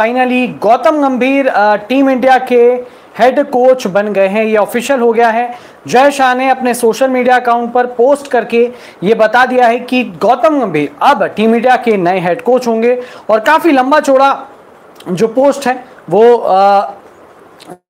Finally Gautam Gambhir team India के head coach बन गए हैं। ये ऑफिशियल हो गया है। जय शाह ने अपने सोशल मीडिया अकाउंट पर पोस्ट करके ये बता दिया है कि गौतम गंभीर अब टीम इंडिया के नए हेड कोच होंगे और काफ़ी लंबा चौड़ा जो पोस्ट है वो आ,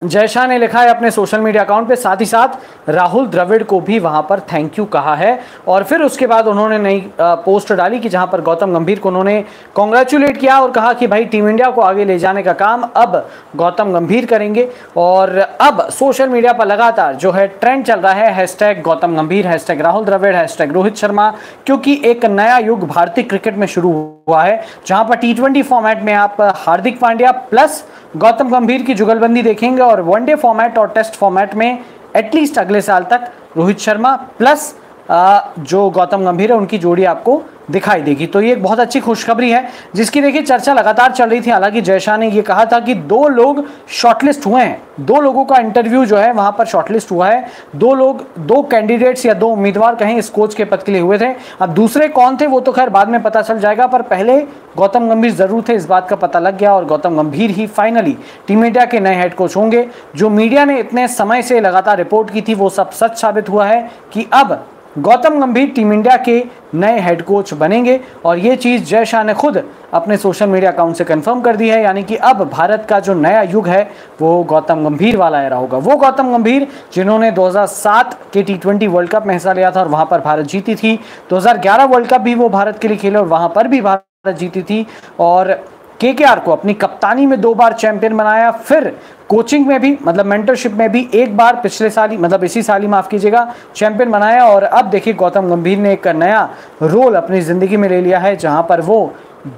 जयशाह ने लिखा है अपने सोशल मीडिया अकाउंट पे। साथ ही साथ राहुल द्रविड़ को भी वहाँ पर थैंक यू कहा है। और फिर उसके बाद उन्होंने नई पोस्ट डाली कि जहाँ पर गौतम गंभीर को उन्होंने कॉन्ग्रेचुलेट किया और कहा कि भाई टीम इंडिया को आगे ले जाने का काम अब गौतम गंभीर करेंगे। और अब सोशल मीडिया पर लगातार जो है ट्रेंड चल रहा है hashtag Gautam Gambhir hashtag Rahul Dravid hashtag Rohit Sharma, क्योंकि एक नया युग भारतीय क्रिकेट में शुरू हुआ है, जहाँ पर टी फॉर्मेट में आप हार्दिक पांड्या प्लस गौतम गंभीर की जुगलबंदी देखेंगे और वनडे फॉर्मेट और टेस्ट फॉर्मेट में एटलीस्ट अगले साल तक रोहित शर्मा प्लस जो गौतम गंभीर है, उनकी जोड़ी आपको दिखाई देगी। तो ये एक बहुत अच्छी खुशखबरी है, जिसकी देखिए चर्चा लगातार चल रही थी। हालाँकि जयशाह ने ये कहा था कि दो लोग शॉर्टलिस्ट हुए हैं। दो लोगों का इंटरव्यू जो है, वहाँ पर शॉर्टलिस्ट हुआ है। दो लोग, दो कैंडिडेट्स या दो उम्मीदवार कहीं इस कोच के पद के लिए हुए थे। अब दूसरे कौन थे, वो तो खैर बाद में पता चल जाएगा, पर पहले गौतम गंभीर ज़रूर थे, इस बात का पता लग गया और गौतम गंभीर ही फाइनली टीम इंडिया के नए हेड कोच होंगे। जो मीडिया ने इतने समय से लगातार रिपोर्ट की थी, वो सब सच साबित हुआ है कि अब गौतम गंभीर टीम इंडिया के नए हेड कोच बनेंगे और ये चीज़ जय शाह ने खुद अपने सोशल मीडिया अकाउंट से कंफर्म कर दी है, यानी कि अब भारत का जो नया युग है, वो गौतम गंभीर वाला एरा होगा। वो गौतम गंभीर जिन्होंने 2007 के टी ट्वेंटी वर्ल्ड कप में हिस्सा लिया था और वहाँ पर भारत जीती थी। 2011 वर्ल्ड कप भी वो भारत के लिए खेले और वहाँ पर भी भारत जीती थी। और के को अपनी कप्तानी में दो बार चैंपियन बनाया, फिर कोचिंग में भी मतलब मेंटरशिप में भी एक बार पिछले साल ही मतलब इसी साल ही माफ़ कीजिएगा चैंपियन बनाया और अब देखिए गौतम गंभीर ने एक नया रोल अपनी ज़िंदगी में ले लिया है, जहाँ पर वो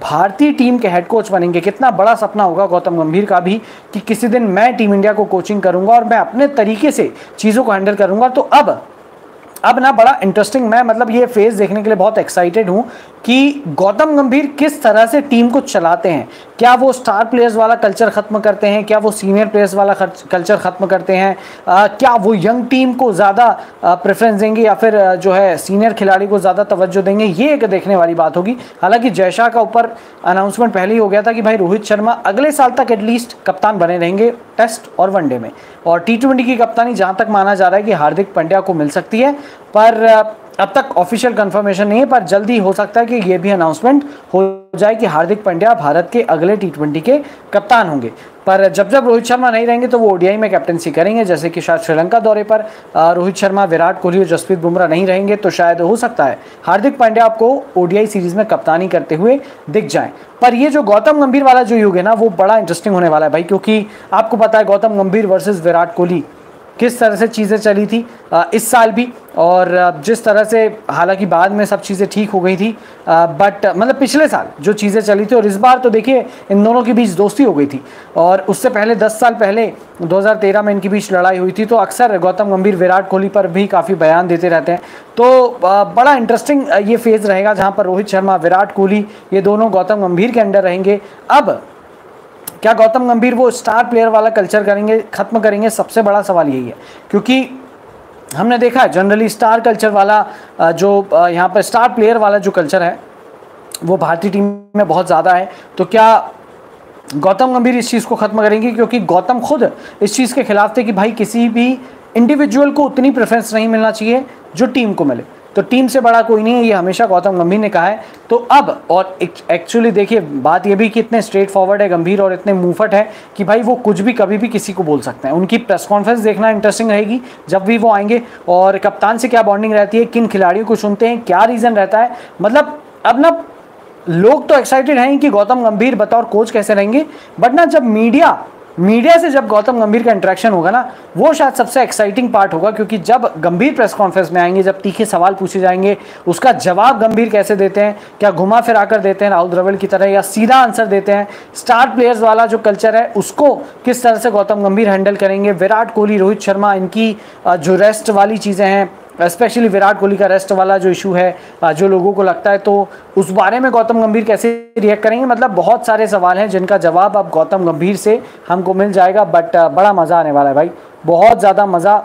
भारतीय टीम के हेड कोच बनेंगे। कितना बड़ा सपना होगा गौतम गंभीर का भी कि किसी दिन मैं टीम इंडिया को कोचिंग करूँगा और मैं अपने तरीके से चीज़ों को हैंडल करूँगा। तो अब अब ना बड़ा इंटरेस्टिंग मैं मतलब ये फ़ेज़ देखने के लिए बहुत एक्साइटेड हूँ कि गौतम गंभीर किस तरह से टीम को चलाते हैं। क्या वो स्टार प्लेयर्स वाला कल्चर ख़त्म करते हैं? क्या वो सीनियर प्लेयर्स वाला कल्चर ख़त्म करते हैं? आ, क्या वो यंग टीम को ज़्यादा प्रेफरेंस देंगे या फिर जो है सीनियर खिलाड़ी को ज़्यादा तवज्जो देंगे? ये एक देखने वाली बात होगी। हालाँकि जयशाह का ऊपर अनाउंसमेंट पहले ही हो गया था कि भाई रोहित शर्मा अगले साल तक एटलीस्ट कप्तान बने रहेंगे टेस्ट और वनडे में। और टी की कप्तानी जहाँ तक माना जा रहा है कि हार्दिक पांड्या को मिल सकती है। पर अब तक ऑफिशियल कंफर्मेशन नहीं है, पर जल्दी हो सकता है कि ये भी अनाउंसमेंट हो जाए कि हार्दिक पांड्या भारत के अगले टी के कप्तान होंगे। पर जब जब रोहित शर्मा नहीं रहेंगे तो वो ओडीआई में कैप्टनसी करेंगे, जैसे कि शायद श्रीलंका दौरे पर रोहित शर्मा, विराट कोहली और जसप्रीत बुमराह नहीं रहेंगे तो शायद हो सकता है हार्दिक पांड्या आपको ओडीआई सीरीज़ में कप्तानी करते हुए दिख जाए। पर ये जो गौतम गंभीर वाला जो युग है ना, वो बड़ा इंटरेस्टिंग होने वाला है भाई, क्योंकि आपको पता है गौतम गंभीर वर्सेज विराट कोहली किस तरह से चीज़ें चली थी इस साल भी और जिस तरह से हालाँकि बाद में सब चीज़ें ठीक हो गई थी बट मतलब पिछले साल जो चीज़ें चली थी और इस बार तो देखिए इन दोनों के बीच दोस्ती हो गई थी और उससे पहले 10 साल पहले 2013 में इनके बीच लड़ाई हुई थी तो अक्सर गौतम गंभीर, विराट कोहली पर भी काफ़ी बयान देते रहते हैं। तो बड़ा इंटरेस्टिंग ये फ़ेज़ रहेगा जहाँ पर रोहित शर्मा, विराट कोहली, ये दोनों गौतम गंभीर के अंडर रहेंगे। अब क्या गौतम गंभीर वो स्टार प्लेयर वाला कल्चर करेंगे, खत्म करेंगे? सबसे बड़ा सवाल यही है। क्योंकि हमने देखा है जनरली स्टार कल्चर वाला जो यहाँ पर स्टार प्लेयर वाला जो कल्चर है, वो भारतीय टीम में बहुत ज़्यादा है। तो क्या गौतम गंभीर इस चीज़ को ख़त्म करेंगे? क्योंकि गौतम खुद इस चीज़ के खिलाफ थे कि भाई किसी भी इंडिविजुअल को उतनी प्रेफरेंस नहीं मिलना चाहिए जो टीम को मिले। तो टीम से बड़ा कोई नहीं है ये हमेशा गौतम गंभीर ने कहा है। तो अब, और एक्चुअली देखिए, बात ये भी कि इतने स्ट्रेट फॉरवर्ड है, गंभीर और इतने मुंहफट है कि भाई वो कुछ भी कभी भी किसी को बोल सकते हैं। उनकी प्रेस कॉन्फ्रेंस देखना इंटरेस्टिंग रहेगी, जब भी वो आएँगे। और कप्तान से क्या बॉन्डिंग रहती है, किन खिलाड़ियों को सुनते हैं, क्या रीज़न रहता है? मतलब अब ना, लोग तो एक्साइटेड हैं कि गौतम गंभीर बतौर कोच कैसे रहेंगे। बट ना, जब मीडिया मीडिया से जब गौतम गंभीर का इंटरेक्शन होगा ना, वो शायद सबसे एक्साइटिंग पार्ट होगा, क्योंकि जब गंभीर प्रेस कॉन्फ्रेंस में आएँगे, जब तीखे सवाल पूछे जाएँगे, उसका जवाब गंभीर कैसे देते हैं, क्या घुमा फिरा कर देते हैं राहुल द्रविड़ की तरह, या सीधा आंसर देते हैं स्टार प्लेयर्स वाला जो कल्चर है, उसको किस तरह से गौतम गंभीर हैंडल करेंगे, विराट कोहली, रोहित शर्मा, इनकी जो रेस्ट वाली चीज़ें हैं स्पेशली विराट कोहली का रेस्ट वाला जो इशू है जो लोगों को लगता है तो उस बारे में गौतम गंभीर कैसे रिएक्ट करेंगे? मतलब बहुत सारे सवाल हैं जिनका जवाब अब गौतम गंभीर से हमको मिल जाएगा बट बड़ा मज़ा आने वाला है भाई। बहुत ज़्यादा मज़ा